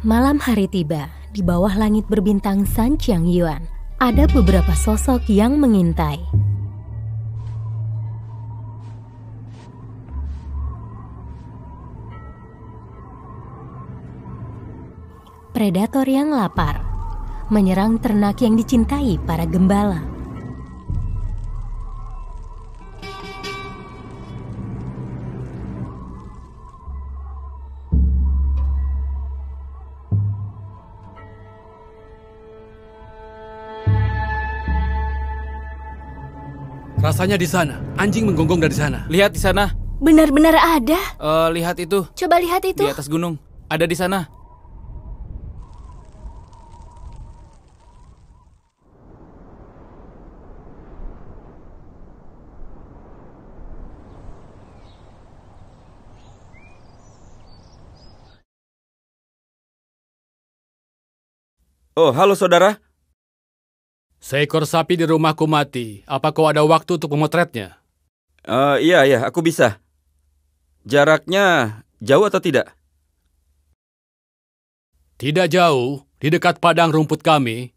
Malam hari tiba, di bawah langit berbintang San Chiang Yuan, ada beberapa sosok yang mengintai. Predator yang lapar menyerang ternak yang dicintai para gembala. Rasanya di sana. Anjing menggonggong dari sana. Lihat di sana. Benar-benar ada. Eh, lihat itu. Coba lihat itu. Di atas gunung. Ada di sana. Oh, halo saudara. Seekor sapi di rumahku mati. Apa kau ada waktu untuk memotretnya? Uh, iya, iya, aku bisa. Jaraknya jauh atau tidak? Tidak jauh, di dekat padang rumput kami.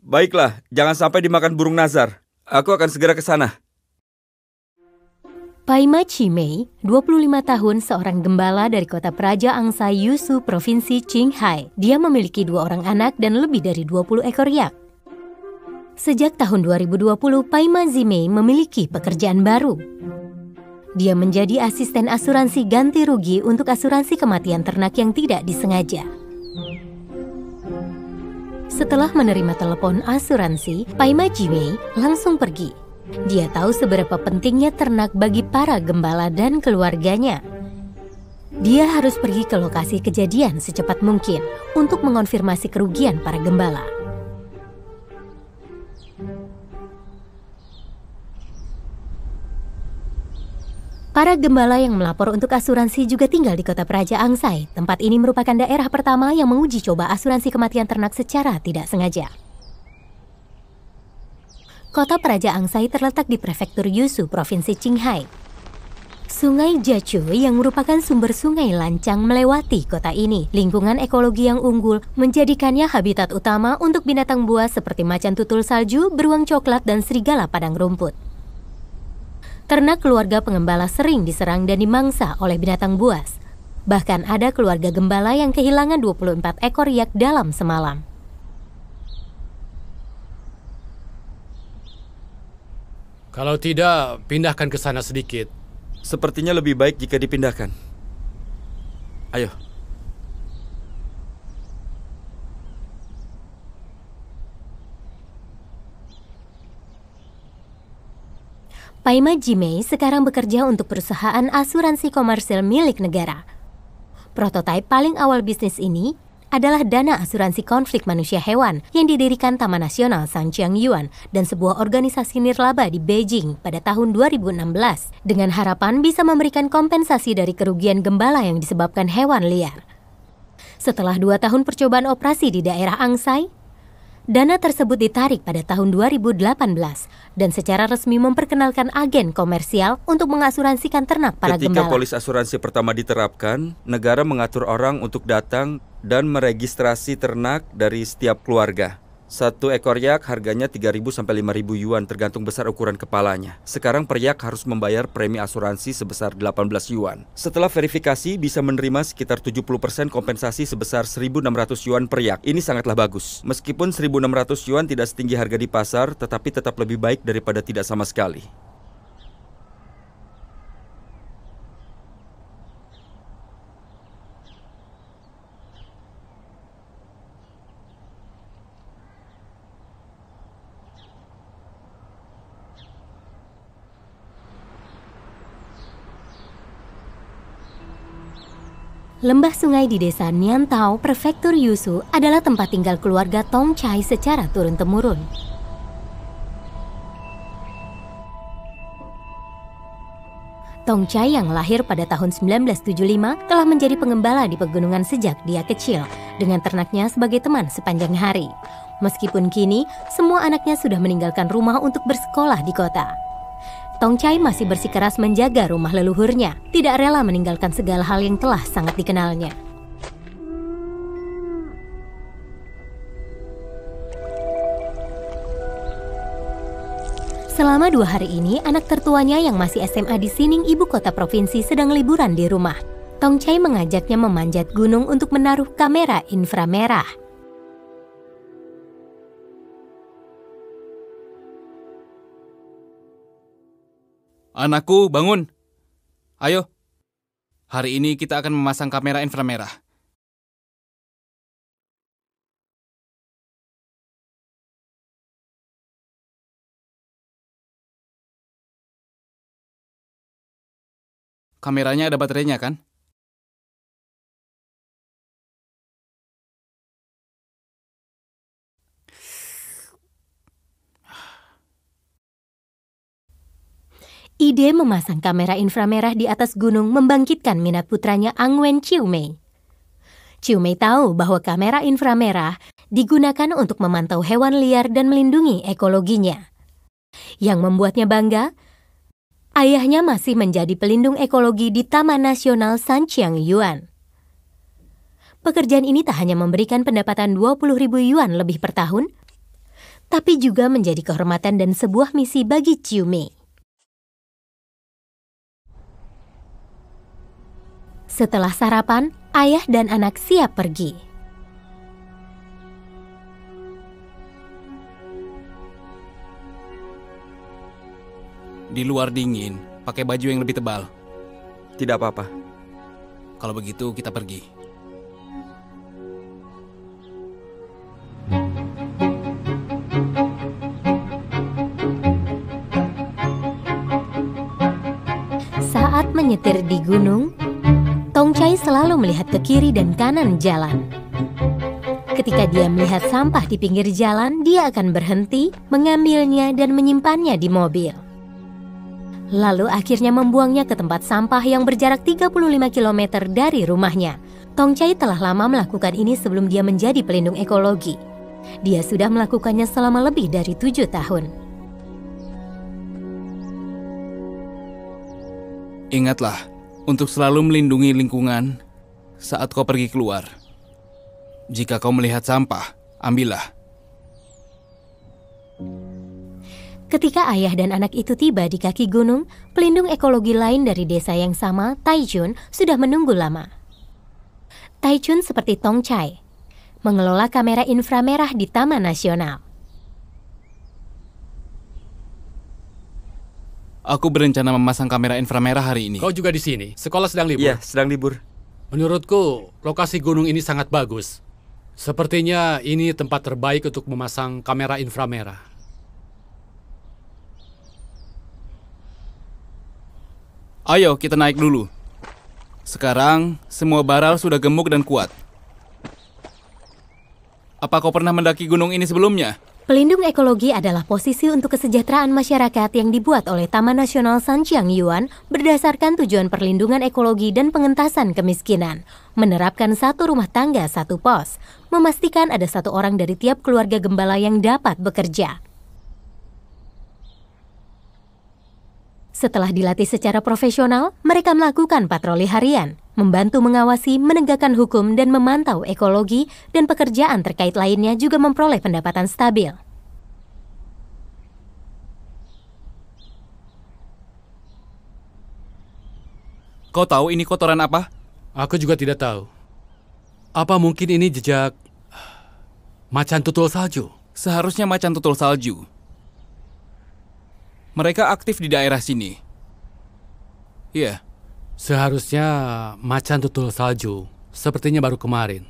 Baiklah, jangan sampai dimakan burung nazar. Aku akan segera ke sana. Paima Chimei, 25 tahun, seorang gembala dari kota Praja Angsa Yusu, Provinsi Qinghai. Dia memiliki dua orang anak dan lebih dari 20 ekor yak. Sejak tahun 2020, Paima Zimei memiliki pekerjaan baru. Dia menjadi asisten asuransi ganti rugi untuk asuransi kematian ternak yang tidak disengaja. Setelah menerima telepon asuransi, Paima Zimei langsung pergi. Dia tahu seberapa pentingnya ternak bagi para gembala dan keluarganya. Dia harus pergi ke lokasi kejadian secepat mungkin untuk mengonfirmasi kerugian para gembala. Para gembala yang melapor untuk asuransi juga tinggal di kota Praja Angsai. Tempat ini merupakan daerah pertama yang menguji coba asuransi kematian ternak secara tidak sengaja. Kota Praja Angsai terletak di prefektur Yusu, Provinsi Qinghai. Sungai Jacu yang merupakan sumber sungai lancang melewati kota ini. Lingkungan ekologi yang unggul menjadikannya habitat utama untuk binatang buas seperti macan tutul salju, beruang coklat, dan serigala padang rumput. Ternak keluarga pengembala sering diserang dan dimangsa oleh binatang buas. Bahkan ada keluarga gembala yang kehilangan 24 ekor yak dalam semalam. Kalau tidak, pindahkan ke sana sedikit. Sepertinya lebih baik jika dipindahkan. Ayo. Paima Jimei sekarang bekerja untuk perusahaan asuransi komersil milik negara. Prototipe paling awal bisnis ini adalah dana asuransi konflik manusia hewan yang didirikan Taman Nasional Sanjiang Yuan dan sebuah organisasi nirlaba di Beijing pada tahun 2016 dengan harapan bisa memberikan kompensasi dari kerugian gembala yang disebabkan hewan liar. Setelah dua tahun percobaan operasi di daerah Angsai, Dana tersebut ditarik pada tahun 2018 dan secara resmi memperkenalkan agen komersial untuk mengasuransikan ternak para Ketika gembala. polis asuransi pertama diterapkan, negara mengatur orang untuk datang dan meregistrasi ternak dari setiap keluarga. Satu ekor yak harganya 3.000 sampai 5.000 yuan tergantung besar ukuran kepalanya. Sekarang per yak harus membayar premi asuransi sebesar 18 yuan. Setelah verifikasi bisa menerima sekitar 70% kompensasi sebesar 1.600 yuan per yak. Ini sangatlah bagus. Meskipun 1.600 yuan tidak setinggi harga di pasar, tetapi tetap lebih baik daripada tidak sama sekali. Lembah sungai di desa Niantau, prefektur Yusu adalah tempat tinggal keluarga Tong Chai secara turun-temurun. Tong Chai yang lahir pada tahun 1975 telah menjadi pengembala di pegunungan sejak dia kecil dengan ternaknya sebagai teman sepanjang hari. Meskipun kini semua anaknya sudah meninggalkan rumah untuk bersekolah di kota. Tong Chai masih bersikeras menjaga rumah leluhurnya, tidak rela meninggalkan segala hal yang telah sangat dikenalnya. Selama dua hari ini, anak tertuanya yang masih SMA di Sining, ibu kota provinsi, sedang liburan di rumah. Tong Chai mengajaknya memanjat gunung untuk menaruh kamera inframerah. Anakku, bangun. Ayo. Hari ini kita akan memasang kamera inframerah. Kameranya ada baterainya kan? Ide memasang kamera inframerah di atas gunung membangkitkan minat putranya Angwen Chiumei. Chiumei tahu bahwa kamera inframerah digunakan untuk memantau hewan liar dan melindungi ekologinya. Yang membuatnya bangga, ayahnya masih menjadi pelindung ekologi di Taman Nasional Sanchiang Yuan. Pekerjaan ini tak hanya memberikan pendapatan 20 ribu yuan lebih per tahun, tapi juga menjadi kehormatan dan sebuah misi bagi Chiumei. Setelah sarapan, ayah dan anak siap pergi. Di luar dingin, pakai baju yang lebih tebal. Tidak apa-apa. Kalau begitu kita pergi. Saat menyetir di gunung, Tong Chai selalu melihat ke kiri dan kanan jalan. Ketika dia melihat sampah di pinggir jalan, dia akan berhenti, mengambilnya dan menyimpannya di mobil. Lalu akhirnya membuangnya ke tempat sampah yang berjarak 35 km dari rumahnya. Tong Chai telah lama melakukan ini sebelum dia menjadi pelindung ekologi. Dia sudah melakukannya selama lebih dari tujuh tahun. Ingatlah, untuk selalu melindungi lingkungan saat kau pergi keluar. Jika kau melihat sampah, ambillah. Ketika ayah dan anak itu tiba di kaki gunung, pelindung ekologi lain dari desa yang sama, Taijun, sudah menunggu lama. Taijun seperti Tong Chai, mengelola kamera inframerah di Taman Nasional. Aku berencana memasang kamera inframerah hari ini. Kau juga di sini. Sekolah sedang libur. Iya, sedang libur. Menurutku, lokasi gunung ini sangat bagus. Sepertinya ini tempat terbaik untuk memasang kamera inframerah. Ayo kita naik dulu. Sekarang semua baral sudah gemuk dan kuat. Apa kau pernah mendaki gunung ini sebelumnya? Pelindung ekologi adalah posisi untuk kesejahteraan masyarakat yang dibuat oleh Taman Nasional Sanchiang Yuan berdasarkan tujuan perlindungan ekologi dan pengentasan kemiskinan. Menerapkan satu rumah tangga, satu pos. Memastikan ada satu orang dari tiap keluarga gembala yang dapat bekerja. Setelah dilatih secara profesional, mereka melakukan patroli harian, membantu mengawasi, menegakkan hukum, dan memantau ekologi dan pekerjaan terkait lainnya juga memperoleh pendapatan stabil. Kau tahu ini kotoran apa? Aku juga tidak tahu. Apa mungkin ini jejak macan tutul salju? Seharusnya macan tutul salju. Mereka aktif di daerah sini. Iya, Seharusnya macan tutul salju. Sepertinya baru kemarin.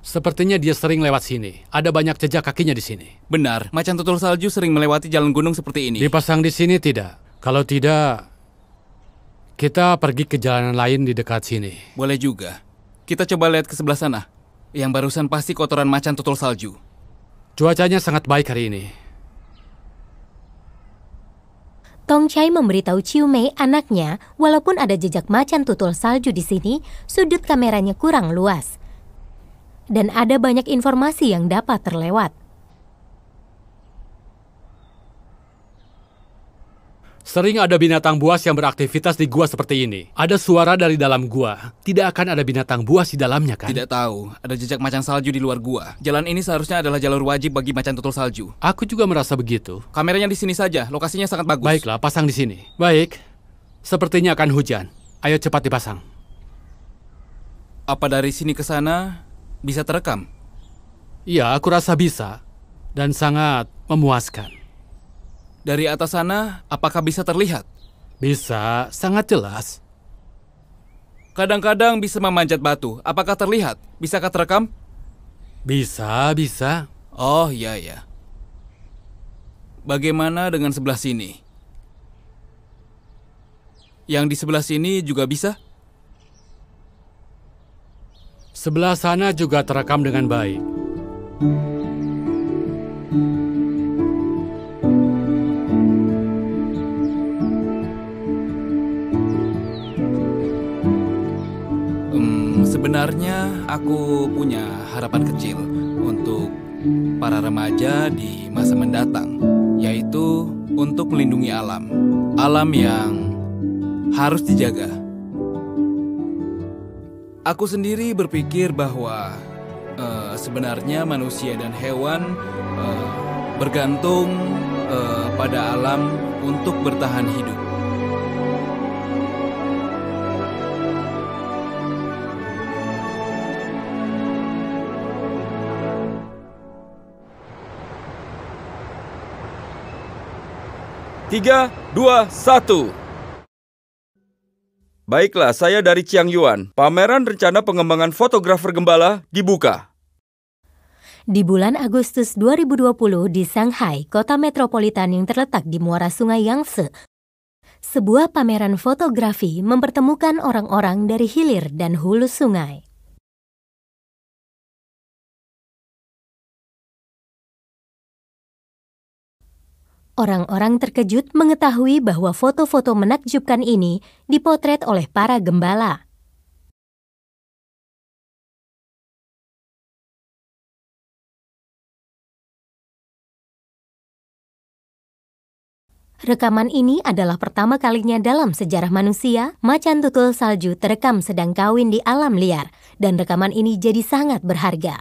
Sepertinya dia sering lewat sini. Ada banyak jejak kakinya di sini. benar. Macan tutul salju sering melewati jalan gunung seperti ini. Dipasang di sini tidak. Kalau tidak, kita pergi ke jalanan lain di dekat sini. Boleh juga. Kita coba lihat ke sebelah sana. Yang barusan pasti kotoran macan tutul salju. Cuacanya sangat baik hari ini. Tong Chai memberitahu Chiu Mei anaknya, walaupun ada jejak macan tutul salju di sini, sudut kameranya kurang luas. Dan ada banyak informasi yang dapat terlewat. Sering ada binatang buas yang beraktivitas di gua seperti ini. Ada suara dari dalam gua. Tidak akan ada binatang buas di dalamnya, kan? Tidak tahu, ada jejak macan salju di luar gua. Jalan ini seharusnya adalah jalur wajib bagi macan tutul salju. Aku juga merasa begitu. Kameranya di sini saja, lokasinya sangat bagus. Baiklah, pasang di sini. Baik. Sepertinya akan hujan. Ayo cepat dipasang. Apa dari sini ke sana bisa terekam? Iya, aku rasa bisa. Dan sangat memuaskan. Dari atas sana, apakah bisa terlihat? Bisa, sangat jelas. Kadang-kadang bisa memanjat batu. Apakah terlihat? Bisakah terekam? Bisa, bisa. Oh, iya ya. Bagaimana dengan sebelah sini? Yang di sebelah sini juga bisa? Sebelah sana juga terekam dengan baik. Hmm, sebenarnya aku punya harapan kecil untuk para remaja di masa mendatang, yaitu untuk melindungi alam. Alam yang harus dijaga. Aku sendiri berpikir bahwa eh, sebenarnya manusia dan hewan eh, bergantung eh, pada alam untuk bertahan hidup. Tiga, dua, satu. Baiklah, saya dari Chiang Yuan. Pameran rencana pengembangan fotografer gembala dibuka. Di bulan Agustus 2020 di Shanghai, kota metropolitan yang terletak di muara sungai Yangtze, sebuah pameran fotografi mempertemukan orang-orang dari hilir dan hulu sungai. Orang-orang terkejut mengetahui bahwa foto-foto menakjubkan ini dipotret oleh para gembala. Rekaman ini adalah pertama kalinya dalam sejarah manusia, macan tutul salju terekam sedang kawin di alam liar, dan rekaman ini jadi sangat berharga.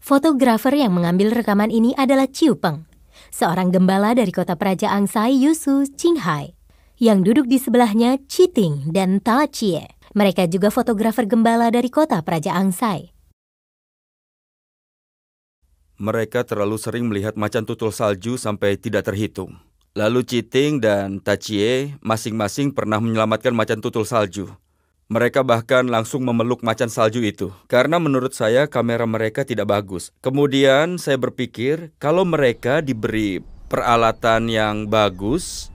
Fotografer yang mengambil rekaman ini adalah Chiu Peng, seorang gembala dari kota Praja Angsai Yusu, Qinghai, yang duduk di sebelahnya Chiting dan Ta Chie. Mereka juga fotografer gembala dari kota Praja Angsai. Mereka terlalu sering melihat macan tutul salju sampai tidak terhitung. Lalu Citing dan Tachie masing-masing pernah menyelamatkan macan tutul salju. Mereka bahkan langsung memeluk macan salju itu karena menurut saya kamera mereka tidak bagus. Kemudian saya berpikir kalau mereka diberi peralatan yang bagus,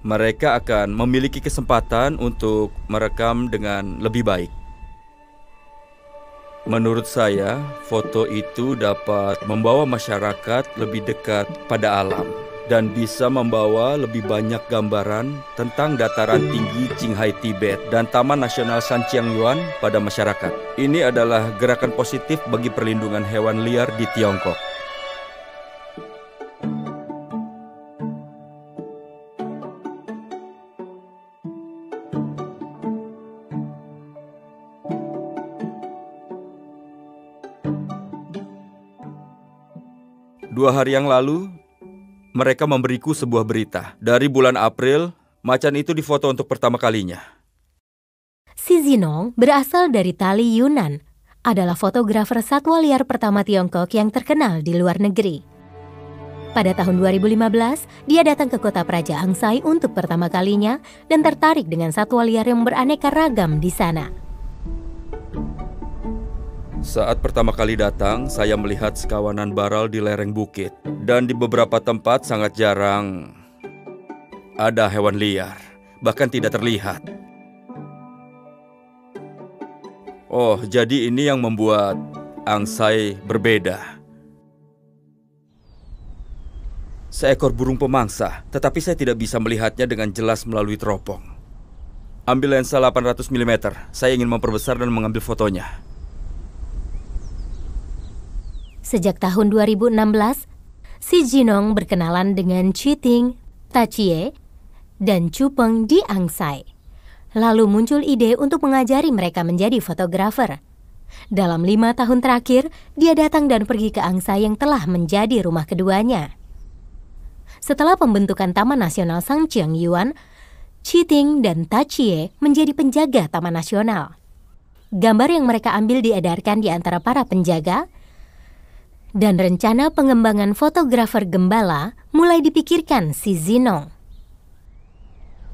mereka akan memiliki kesempatan untuk merekam dengan lebih baik. Menurut saya, foto itu dapat membawa masyarakat lebih dekat pada alam dan bisa membawa lebih banyak gambaran tentang dataran tinggi Qinghai Tibet dan Taman Nasional Sanqiangyuan pada masyarakat. Ini adalah gerakan positif bagi perlindungan hewan liar di Tiongkok. Dua hari yang lalu, mereka memberiku sebuah berita. Dari bulan April, macan itu difoto untuk pertama kalinya. Si Zinong berasal dari Tali Yunan, adalah fotografer satwa liar pertama Tiongkok yang terkenal di luar negeri. Pada tahun 2015, dia datang ke kota Praja Angsai untuk pertama kalinya dan tertarik dengan satwa liar yang beraneka ragam di sana. Saat pertama kali datang, saya melihat sekawanan baral di lereng bukit. Dan di beberapa tempat sangat jarang ada hewan liar, bahkan tidak terlihat. Oh, jadi ini yang membuat Angsai berbeda. Seekor burung pemangsa, tetapi saya tidak bisa melihatnya dengan jelas melalui teropong. Ambil lensa 800 mm. Saya ingin memperbesar dan mengambil fotonya. Sejak tahun 2016, si Jinong berkenalan dengan Chiting, Tachie, dan Chupeng di Angsai. Lalu muncul ide untuk mengajari mereka menjadi fotografer. Dalam lima tahun terakhir, dia datang dan pergi ke Angsa yang telah menjadi rumah keduanya. Setelah pembentukan Taman Nasional Sangchiang Yuan, Chiting dan Tachie menjadi penjaga Taman Nasional. Gambar yang mereka ambil diedarkan di antara para penjaga, dan rencana pengembangan fotografer gembala mulai dipikirkan si Zinong.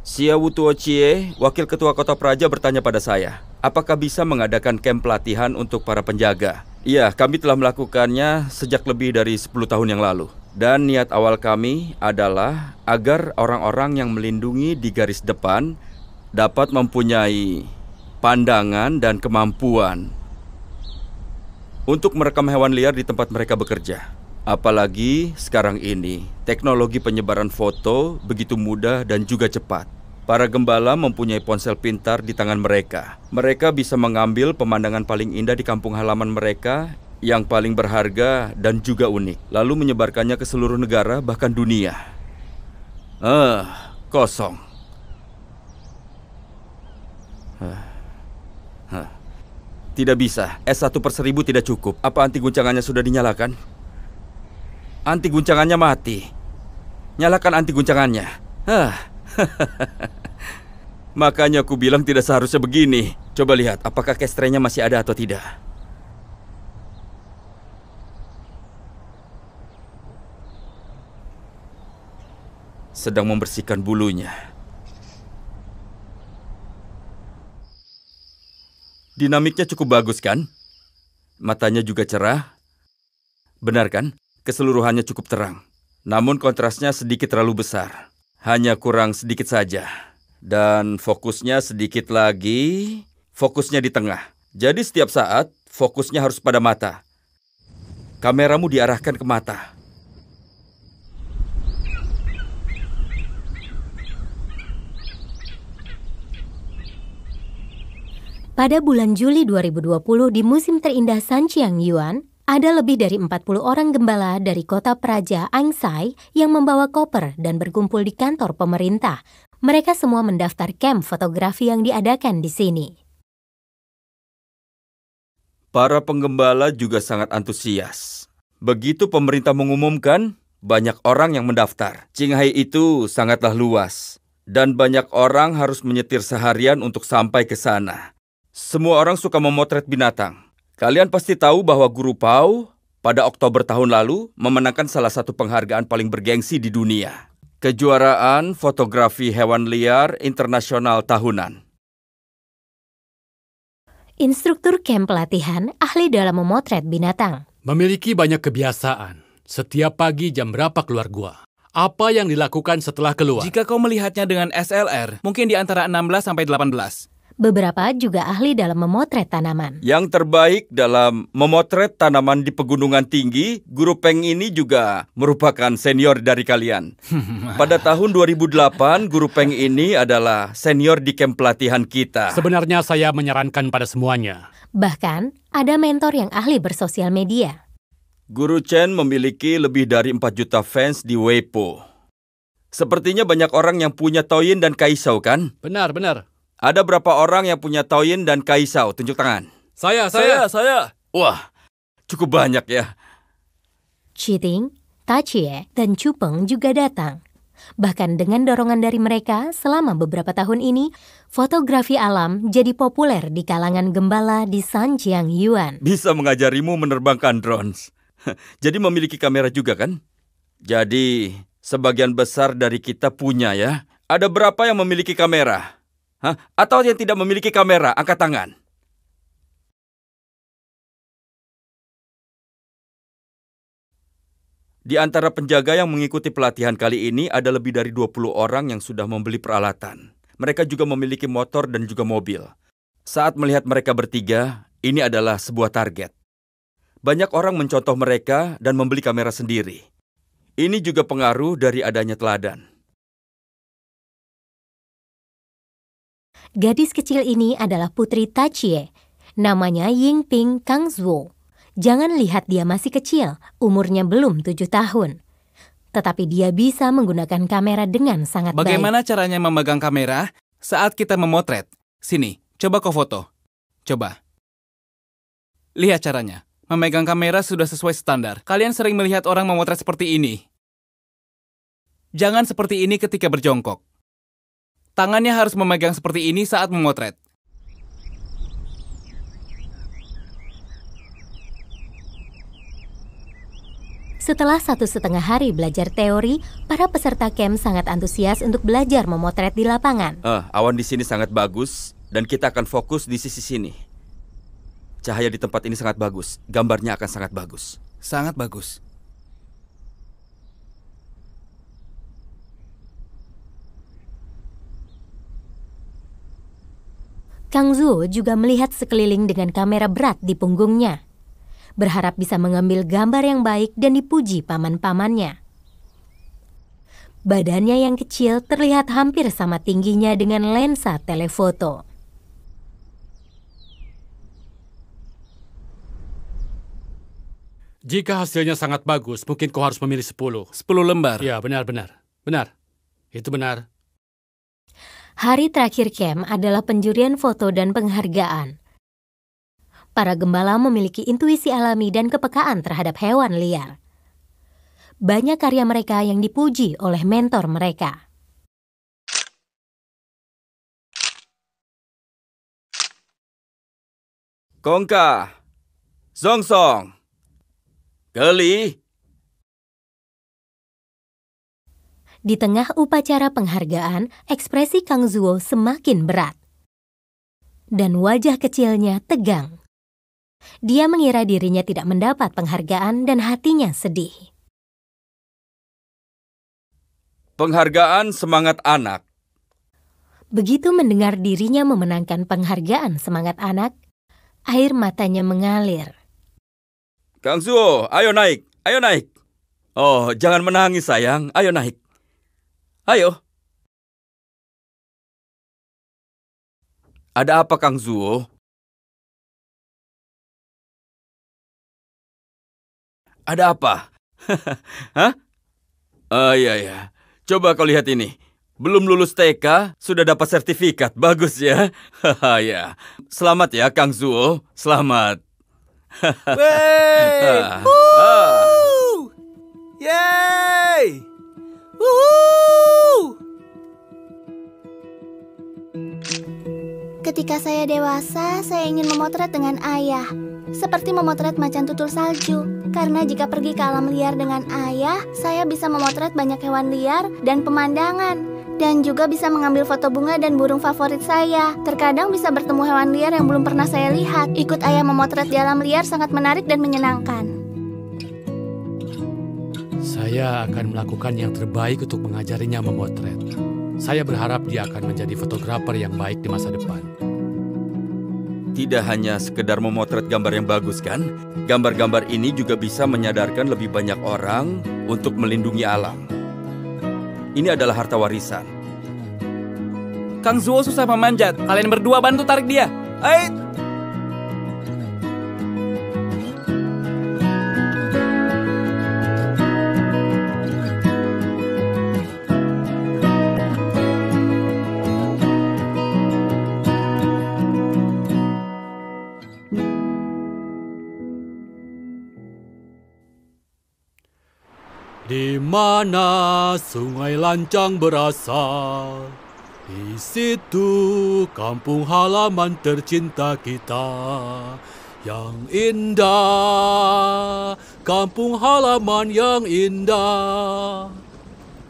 Xia Wutuo Chie, Wakil Ketua Kota Praja bertanya pada saya, apakah bisa mengadakan camp pelatihan untuk para penjaga? Iya, kami telah melakukannya sejak lebih dari 10 tahun yang lalu. Dan niat awal kami adalah agar orang-orang yang melindungi di garis depan dapat mempunyai pandangan dan kemampuan untuk merekam hewan liar di tempat mereka bekerja. Apalagi sekarang ini, teknologi penyebaran foto begitu mudah dan juga cepat. Para gembala mempunyai ponsel pintar di tangan mereka. Mereka bisa mengambil pemandangan paling indah di kampung halaman mereka yang paling berharga dan juga unik, lalu menyebarkannya ke seluruh negara, bahkan dunia. Ah, kosong. Tidak bisa, S1 per seribu tidak cukup. Apa anti guncangannya sudah dinyalakan? Anti guncangannya mati. Nyalakan anti guncangannya. Hah. Makanya aku bilang tidak seharusnya begini. Coba lihat, apakah kestrenya masih ada atau tidak. Sedang membersihkan bulunya. Dinamiknya cukup bagus kan? Matanya juga cerah. Benar kan? Keseluruhannya cukup terang. Namun kontrasnya sedikit terlalu besar. Hanya kurang sedikit saja. Dan fokusnya sedikit lagi, fokusnya di tengah. Jadi setiap saat, fokusnya harus pada mata. Kameramu diarahkan ke mata. Pada bulan Juli 2020 di musim terindah Sanchiang Yuan, ada lebih dari 40 orang gembala dari kota Praja Angsai yang membawa koper dan berkumpul di kantor pemerintah. Mereka semua mendaftar camp fotografi yang diadakan di sini. Para penggembala juga sangat antusias. Begitu pemerintah mengumumkan, banyak orang yang mendaftar. Qinghai itu sangatlah luas. Dan banyak orang harus menyetir seharian untuk sampai ke sana. Semua orang suka memotret binatang. Kalian pasti tahu bahwa Guru Pau pada Oktober tahun lalu memenangkan salah satu penghargaan paling bergengsi di dunia. Kejuaraan Fotografi Hewan Liar Internasional Tahunan. Instruktur camp pelatihan ahli dalam memotret binatang. Memiliki banyak kebiasaan. Setiap pagi jam berapa keluar gua? Apa yang dilakukan setelah keluar? Jika kau melihatnya dengan SLR, mungkin di antara 16 sampai 18. Beberapa juga ahli dalam memotret tanaman. Yang terbaik dalam memotret tanaman di pegunungan tinggi, Guru Peng ini juga merupakan senior dari kalian. Pada tahun 2008, Guru Peng ini adalah senior di camp pelatihan kita. Sebenarnya saya menyarankan pada semuanya. Bahkan, ada mentor yang ahli bersosial media. Guru Chen memiliki lebih dari 4 juta fans di Weibo. Sepertinya banyak orang yang punya Toyin dan Kaisau kan? Benar, benar. Ada berapa orang yang punya Toyin dan Kaisau? Tunjuk tangan. Saya, saya. saya. Wah, cukup banyak ya. Chiting, Tachie, dan Cupeng juga datang. Bahkan dengan dorongan dari mereka, selama beberapa tahun ini, fotografi alam jadi populer di kalangan gembala di Sanjiang Yuan. Bisa mengajarimu menerbangkan drones. Jadi memiliki kamera juga kan? Jadi, sebagian besar dari kita punya ya. Ada berapa yang memiliki kamera? Hah? Atau yang tidak memiliki kamera, angkat tangan. Di antara penjaga yang mengikuti pelatihan kali ini ada lebih dari 20 orang yang sudah membeli peralatan. Mereka juga memiliki motor dan juga mobil. Saat melihat mereka bertiga, ini adalah sebuah target. Banyak orang mencontoh mereka dan membeli kamera sendiri. Ini juga pengaruh dari adanya teladan. Gadis kecil ini adalah putri Tachie. Namanya Yingping Kangzuo. Jangan lihat dia masih kecil, umurnya belum tujuh tahun. Tetapi dia bisa menggunakan kamera dengan sangat baik. Bagaimana caranya memegang kamera saat kita memotret? Sini, coba kau foto. Coba. Lihat caranya. Memegang kamera sudah sesuai standar. Kalian sering melihat orang memotret seperti ini. Jangan seperti ini ketika berjongkok. Tangannya harus memegang seperti ini saat memotret. Setelah satu setengah hari belajar teori, para peserta camp sangat antusias untuk belajar memotret di lapangan. Ah, awan di sini sangat bagus dan kita akan fokus di sisi sini. Cahaya di tempat ini sangat bagus. Gambarnya akan sangat bagus. Sangat bagus. Kang Zuo juga melihat sekeliling dengan kamera berat di punggungnya. Berharap bisa mengambil gambar yang baik dan dipuji paman-pamannya. Badannya yang kecil terlihat hampir sama tingginya dengan lensa telefoto. Jika hasilnya sangat bagus, mungkin kau harus memilih 10. 10 lembar. Ya, benar, benar. Benar. Itu benar. Hari terakhir camp adalah penjurian foto dan penghargaan. Para gembala memiliki intuisi alami dan kepekaan terhadap hewan liar. Banyak karya mereka yang dipuji oleh mentor mereka. Kongka, Zongsong, Geli, Di tengah upacara penghargaan, ekspresi Kang Zuo semakin berat. Dan wajah kecilnya tegang. Dia mengira dirinya tidak mendapat penghargaan dan hatinya sedih. penghargaan semangat anak. Begitu mendengar dirinya memenangkan penghargaan semangat anak, air matanya mengalir. Kang Zuo, ayo naik, ayo naik. Oh, jangan menangis sayang, ayo naik. Ayo. Ada apa Kang Zuo? Ada apa? Hah? Oh iya ya. Coba kau lihat ini. Belum lulus TK, sudah dapat sertifikat. Bagus ya. Haha ya. Selamat ya Kang Zuo. Selamat. Wey! Ah. Woo! Yeay! Woohoo! Ketika saya dewasa, saya ingin memotret dengan ayah. Seperti memotret macan tutul salju. Karena jika pergi ke alam liar dengan ayah, saya bisa memotret banyak hewan liar dan pemandangan. Dan juga bisa mengambil foto bunga dan burung favorit saya. Terkadang bisa bertemu hewan liar yang belum pernah saya lihat. Ikut ayah memotret di alam liar sangat menarik dan menyenangkan. Saya akan melakukan yang terbaik untuk mengajarinya memotret. Saya berharap dia akan menjadi fotografer yang baik di masa depan. Tidak hanya sekedar memotret gambar yang bagus kan? Gambar-gambar ini juga bisa menyadarkan lebih banyak orang untuk melindungi alam. Ini adalah harta warisan. Kang Zuo susah memanjat. Kalian berdua bantu tarik dia. Ait! Mana sungai lancang berasal? Di situ kampung halaman tercinta kita. Yang indah, kampung halaman yang indah.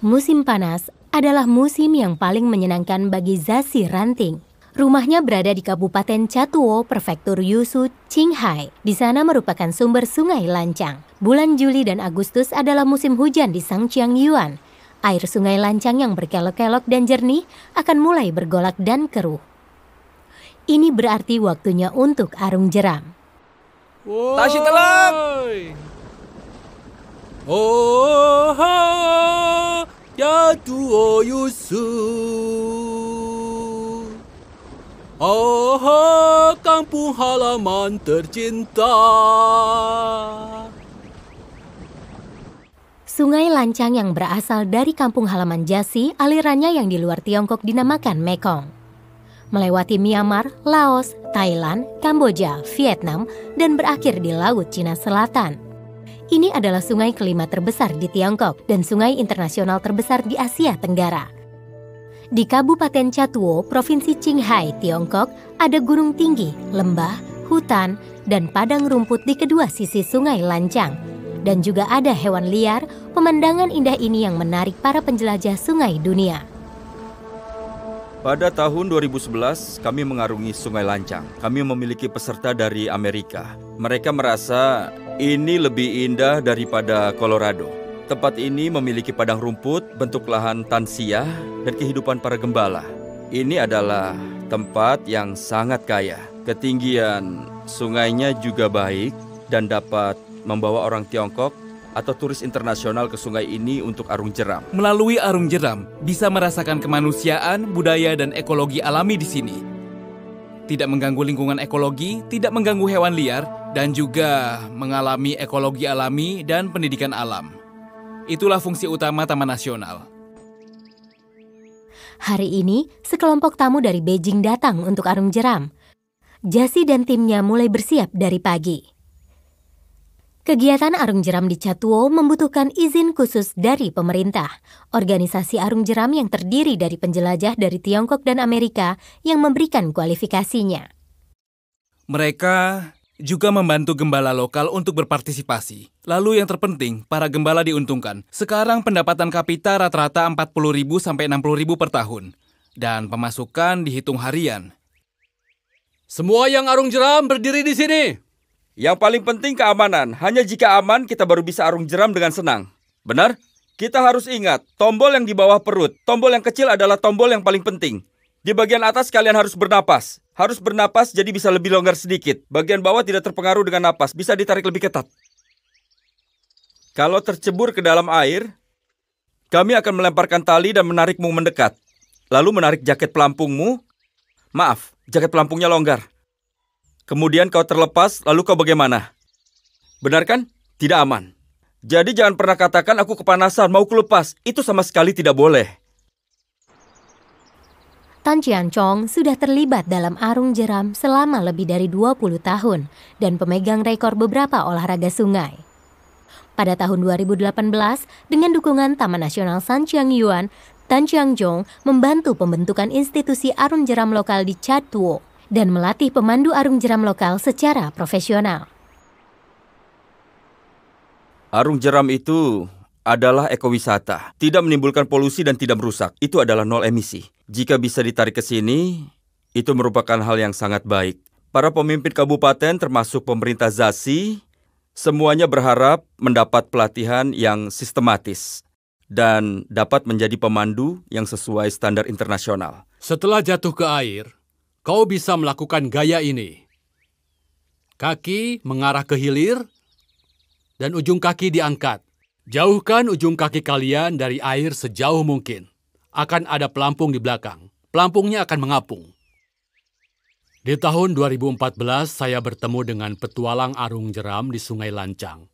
Musim panas adalah musim yang paling menyenangkan bagi Zasi Ranting. Rumahnya berada di Kabupaten Catuo, Prefektur Yusu, Qinghai. Di sana merupakan sumber sungai Lancang. Bulan Juli dan Agustus adalah musim hujan di Sangchiang Yuan. Air sungai Lancang yang berkelok-kelok dan jernih akan mulai bergolak dan keruh. Ini berarti waktunya untuk arung jeram. Tashi telak! Oh, ha, ya tuo yusu. Oh, kampung halaman tercinta. Sungai Lancang yang berasal dari kampung halaman Jasi, alirannya yang di luar Tiongkok dinamakan Mekong. Melewati Myanmar, Laos, Thailand, Kamboja, Vietnam, dan berakhir di Laut Cina Selatan. Ini adalah sungai kelima terbesar di Tiongkok dan sungai internasional terbesar di Asia Tenggara. Di Kabupaten Chatuo, Provinsi Qinghai, Tiongkok, ada gunung tinggi, lembah, hutan, dan padang rumput di kedua sisi sungai Lancang, dan juga ada hewan liar, pemandangan indah ini yang menarik para penjelajah sungai dunia. Pada tahun 2011, kami mengarungi Sungai Lancang. Kami memiliki peserta dari Amerika. Mereka merasa ini lebih indah daripada Colorado. Tempat ini memiliki padang rumput, bentuk lahan tansia, dan kehidupan para gembala. Ini adalah tempat yang sangat kaya. Ketinggian sungainya juga baik dan dapat membawa orang Tiongkok atau turis internasional ke sungai ini untuk arung jeram. Melalui arung jeram, bisa merasakan kemanusiaan, budaya, dan ekologi alami di sini. Tidak mengganggu lingkungan ekologi, tidak mengganggu hewan liar, dan juga mengalami ekologi alami dan pendidikan alam. Itulah fungsi utama Taman Nasional. Hari ini, sekelompok tamu dari Beijing datang untuk arung jeram. Jasi dan timnya mulai bersiap dari pagi. Kegiatan arung jeram di Catuo membutuhkan izin khusus dari pemerintah. Organisasi arung jeram yang terdiri dari penjelajah dari Tiongkok dan Amerika yang memberikan kualifikasinya. Mereka juga membantu gembala lokal untuk berpartisipasi. Lalu yang terpenting, para gembala diuntungkan. Sekarang pendapatan kapita rata-rata 40.000 sampai 60.000 per tahun. Dan pemasukan dihitung harian. Semua yang arung jeram berdiri di sini. Yang paling penting keamanan. Hanya jika aman kita baru bisa arung jeram dengan senang. Benar? Kita harus ingat, tombol yang di bawah perut, tombol yang kecil adalah tombol yang paling penting. Di bagian atas kalian harus bernapas. Harus bernapas jadi bisa lebih longgar sedikit. Bagian bawah tidak terpengaruh dengan napas, bisa ditarik lebih ketat. Kalau tercebur ke dalam air, kami akan melemparkan tali dan menarikmu mendekat. Lalu menarik jaket pelampungmu. Maaf, jaket pelampungnya longgar. Kemudian kau terlepas, lalu kau bagaimana? Benar kan? Tidak aman. Jadi jangan pernah katakan aku kepanasan, mau kulepas. Itu sama sekali tidak boleh. Tan Chian Chong sudah terlibat dalam arung jeram selama lebih dari 20 tahun dan pemegang rekor beberapa olahraga sungai. Pada tahun 2018, dengan dukungan Taman Nasional San Chiang Yuan, Tan Chiang Chong membantu pembentukan institusi arung jeram lokal di Chatuo dan melatih pemandu arung jeram lokal secara profesional. Arung jeram itu adalah ekowisata, tidak menimbulkan polusi dan tidak merusak. Itu adalah nol emisi. Jika bisa ditarik ke sini, itu merupakan hal yang sangat baik. Para pemimpin kabupaten termasuk pemerintah Zasi, semuanya berharap mendapat pelatihan yang sistematis dan dapat menjadi pemandu yang sesuai standar internasional. Setelah jatuh ke air, kau bisa melakukan gaya ini. Kaki mengarah ke hilir dan ujung kaki diangkat. Jauhkan ujung kaki kalian dari air sejauh mungkin. Akan ada pelampung di belakang. Pelampungnya akan mengapung. Di tahun 2014, saya bertemu dengan petualang arung jeram di Sungai Lancang.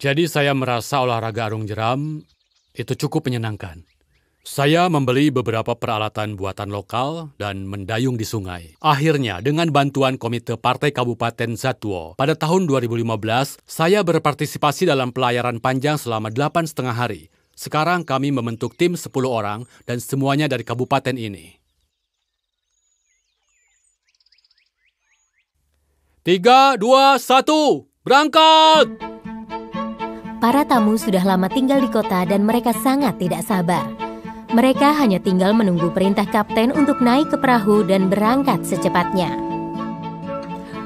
Jadi saya merasa olahraga arung jeram itu cukup menyenangkan. Saya membeli beberapa peralatan buatan lokal dan mendayung di sungai. Akhirnya, dengan bantuan Komite Partai Kabupaten Zatuo, pada tahun 2015, saya berpartisipasi dalam pelayaran panjang selama delapan setengah hari. Sekarang kami membentuk tim 10 orang dan semuanya dari kabupaten ini. Tiga, dua, satu, berangkat! Para tamu sudah lama tinggal di kota dan mereka sangat tidak sabar. Mereka hanya tinggal menunggu perintah kapten untuk naik ke perahu dan berangkat secepatnya.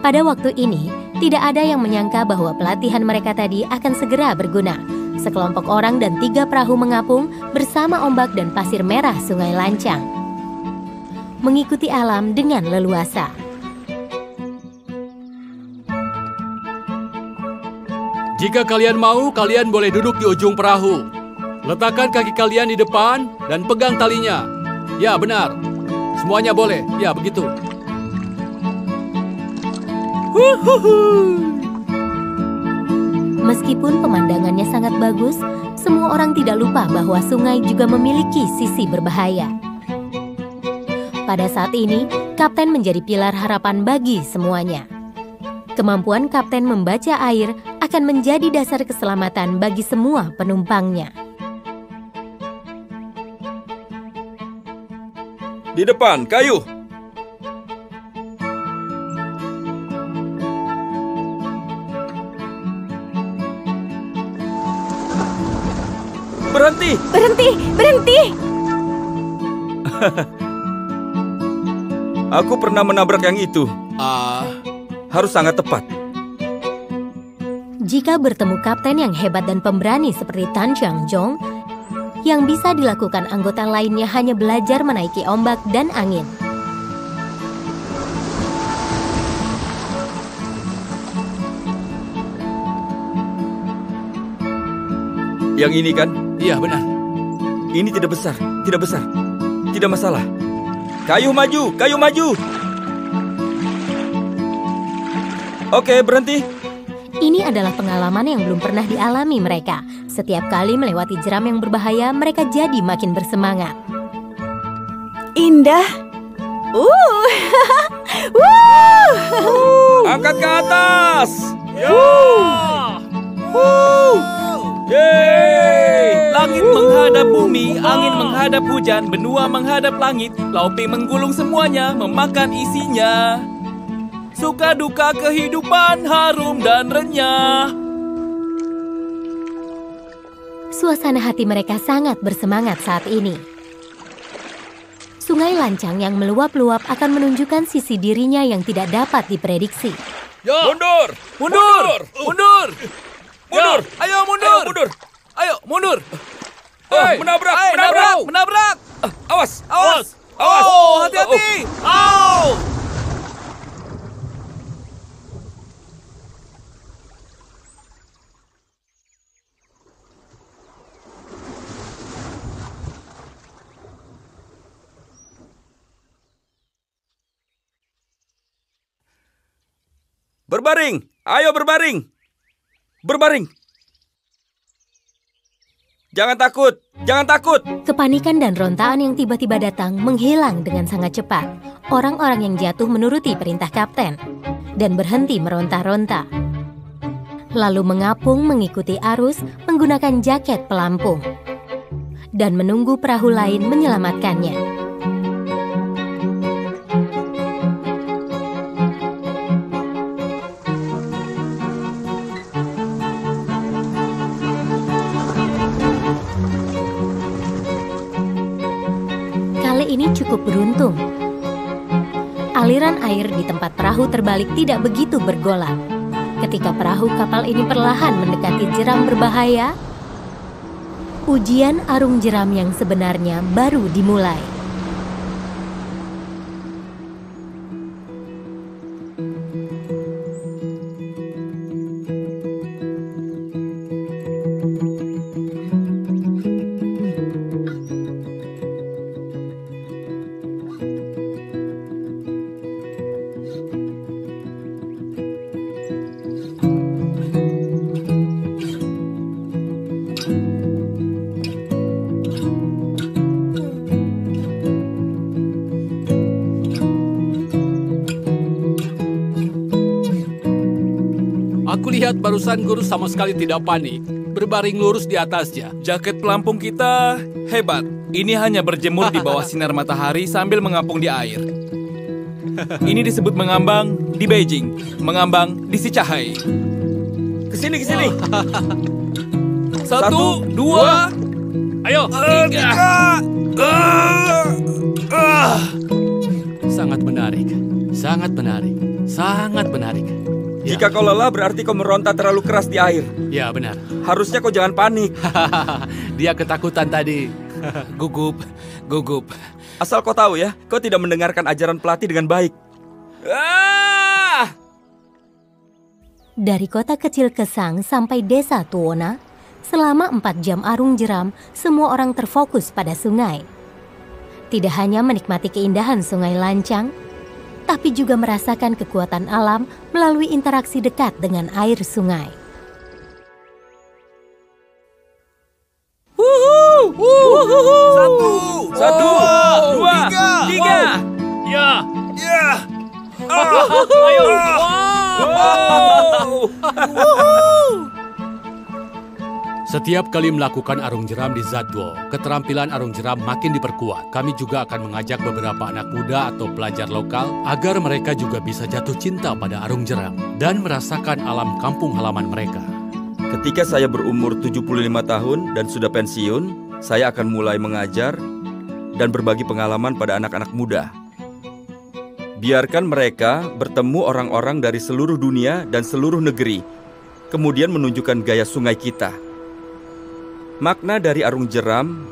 Pada waktu ini, tidak ada yang menyangka bahwa pelatihan mereka tadi akan segera berguna. Sekelompok orang dan tiga perahu mengapung bersama ombak dan pasir merah sungai Lancang. Mengikuti alam dengan leluasa. Jika kalian mau, kalian boleh duduk di ujung perahu. Letakkan kaki kalian di depan dan pegang talinya. Ya, benar. Semuanya boleh. Ya, begitu. Meskipun pemandangannya sangat bagus, semua orang tidak lupa bahwa sungai juga memiliki sisi berbahaya. Pada saat ini, kapten menjadi pilar harapan bagi semuanya. Kemampuan kapten membaca air akan menjadi dasar keselamatan bagi semua penumpangnya. Di depan, kayu. Berhenti! Berhenti, berhenti! Aku pernah menabrak yang itu. Ah, Harus sangat tepat. Jika bertemu kapten yang hebat dan pemberani seperti Tan Chiang Jong, yang bisa dilakukan anggota lainnya hanya belajar menaiki ombak dan angin. Yang ini kan? Iya benar. Ini tidak besar, tidak besar. Tidak masalah. Kayu maju, kayu maju. Oke, berhenti. Ini adalah pengalaman yang belum pernah dialami mereka. Setiap kali melewati jeram yang berbahaya, mereka jadi makin bersemangat. Indah. Uh. Wuh. Angkat ke atas. Langit menghadap bumi, angin menghadap hujan, benua menghadap langit, Lauping menggulung semuanya, memakan isinya. Suka duka kehidupan harum dan renyah. Suasana hati mereka sangat bersemangat saat ini. Sungai lancang yang meluap-luap akan menunjukkan sisi dirinya yang tidak dapat diprediksi. Mundur. Mundur! Mundur! Mundur. Ya, ayo mundur! Ayo, mundur. Ayo mundur! Oh, menabrak, Hai, menabrak. Menabrak! Awas, Awas! awas. Oh, hati-hati! Au! Berbaring. Ayo berbaring. Berbaring. Jangan takut, jangan takut. Kepanikan dan rontaan yang tiba-tiba datang menghilang dengan sangat cepat. Orang-orang yang jatuh menuruti perintah kapten dan berhenti meronta-ronta. Lalu mengapung mengikuti arus menggunakan jaket pelampung dan menunggu perahu lain menyelamatkannya. Beruntung. Aliran air di tempat perahu terbalik tidak begitu bergolak. Ketika perahu kapal ini perlahan mendekati jeram berbahaya, ujian arung jeram yang sebenarnya baru dimulai. Barusan guru sama sekali tidak panik. Berbaring lurus di atasnya. Jaket pelampung kita hebat. Ini hanya berjemur di bawah sinar matahari sambil mengapung di air. Ini disebut mengambang di Beijing, mengambang di Sicahai. Ke sini, ke sini. Satu, dua, Ayo, tiga. sangat menarik. Sangat menarik. Sangat menarik. Ya, Jika kau lelah berarti kau meronta terlalu keras di air. ya benar. Harusnya kau jangan panik. Dia ketakutan tadi. Gugup, gugup. Asal kau tahu ya, kau tidak mendengarkan ajaran pelatih dengan baik. Ah! Dari kota kecil Kesang sampai desa Tuona, selama empat jam arung jeram, semua orang terfokus pada sungai. Tidak hanya menikmati keindahan sungai lancang, tapi juga merasakan kekuatan alam melalui interaksi dekat dengan air sungai. Satu, satu, dua, tiga. Ya, Ayo. Setiap kali melakukan arung jeram di Zadwo, keterampilan arung jeram makin diperkuat. Kami juga akan mengajak beberapa anak muda atau pelajar lokal agar mereka juga bisa jatuh cinta pada arung jeram dan merasakan alam kampung halaman mereka. Ketika saya berumur 75 tahun dan sudah pensiun, saya akan mulai mengajar dan berbagi pengalaman pada anak-anak muda. Biarkan mereka bertemu orang-orang dari seluruh dunia dan seluruh negeri, kemudian menunjukkan gaya sungai kita. Makna dari arung jeram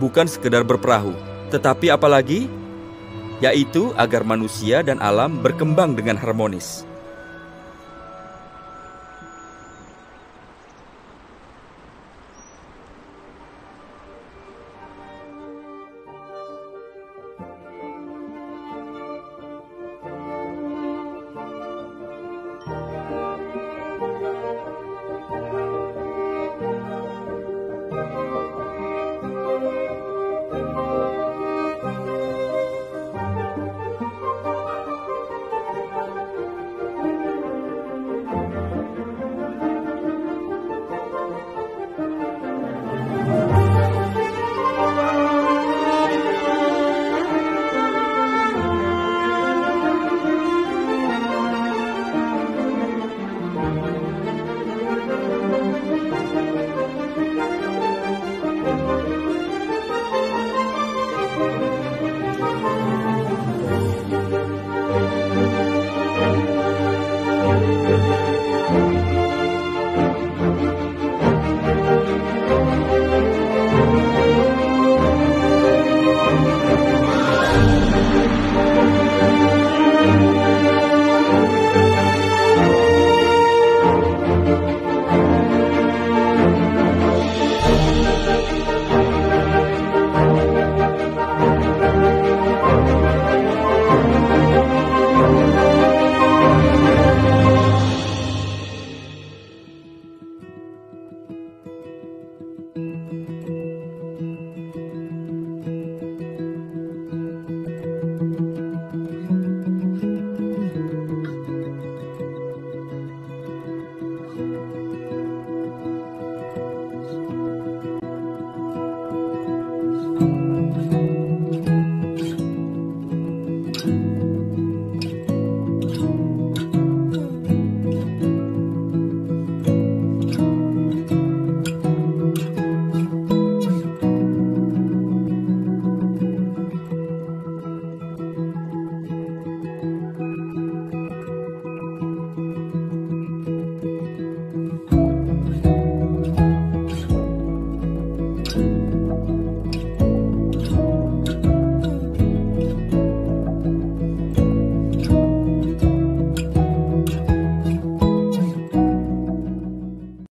bukan sekedar berperahu, tetapi apalagi yaitu agar manusia dan alam berkembang dengan harmonis.